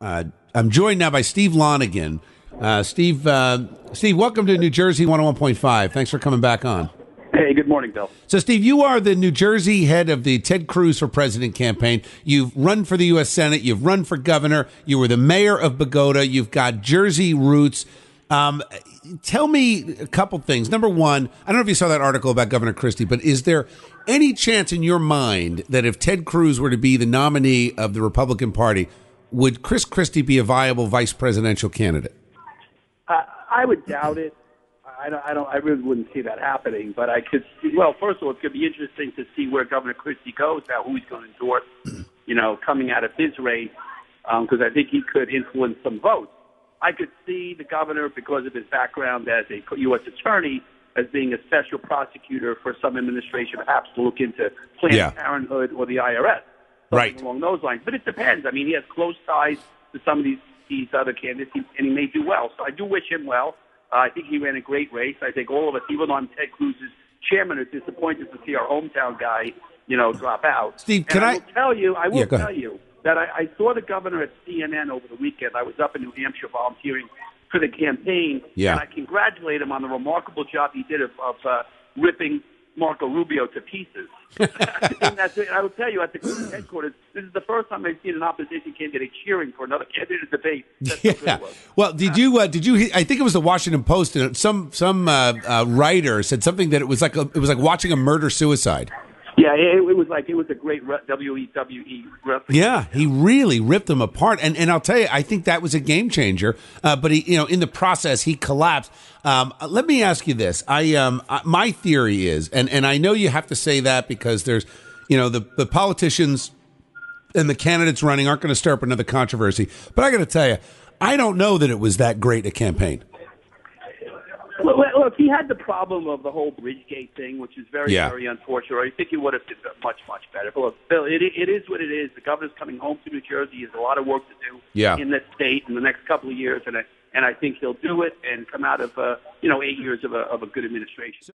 Uh, I'm joined now by Steve Lonegan. Uh, Steve, uh, Steve, welcome to New Jersey 101.5. Thanks for coming back on. Hey, good morning, Bill. So, Steve, you are the New Jersey head of the Ted Cruz for President campaign. You've run for the U.S. Senate. You've run for governor. You were the mayor of Bogota. You've got Jersey roots. Um, tell me a couple things. Number one, I don't know if you saw that article about Governor Christie, but is there any chance in your mind that if Ted Cruz were to be the nominee of the Republican Party, would Chris Christie be a viable vice presidential candidate? Uh, I would doubt it. I don't, I don't. I really wouldn't see that happening. But I could. See, well, first of all, it's going to be interesting to see where Governor Christie goes now, who he's going to endorse. You know, coming out of his race, because um, I think he could influence some votes. I could see the governor, because of his background as a U.S. attorney, as being a special prosecutor for some administration, perhaps to look into Planned Yeah. Parenthood or the IRS, Right. along those lines. But it depends. I mean, he has close ties to some of these these other candidates, and he may do well. So I do wish him well. Uh, I think he ran a great race. I think all of us, even on Ted Cruz's chairman, are disappointed to see our hometown guy, you know, drop out. Steve, And can I I- will tell you, I will Yeah, tell ahead. you that I, I saw the governor at CNN over the weekend. I was up in New Hampshire volunteering for the campaign, Yeah. and I congratulate him on the remarkable job he did of, of uh, ripping Marco Rubio to pieces. and that's it. I will tell you, at the Clinton headquarters, this is the first time I've seen an opposition candidate cheering for another candidate debate. That's Yeah. Well, did you uh, did you? I think it was the Washington Post. And some some uh, uh, writer said something that it was like a, it was like watching a murder suicide. Yeah, it, it was like it was a great re- WWE wrestling. Yeah, he really ripped them apart, and and I'll tell you, I think that was a game changer. Uh, but he, you know, in the process, he collapsed. Um, let me ask you this: I um, uh, my theory is, and and I know you have to say that because there's, you know, the the politicians and the candidates running aren't going to stir up another controversy. But I got to tell you, I don't know that it was that great a campaign. Well, well, look, he had the problem of the whole Bridgegate thing, which is very, Yeah. very unfortunate. I think he would have done much, much better. But look, Bill, it, it is what it is. The governor's coming home to New Jersey. He has a lot of work to do Yeah. in this state in the next couple of years, and I, and I think he'll do it and come out of uh, you know eight years of a of a good administration.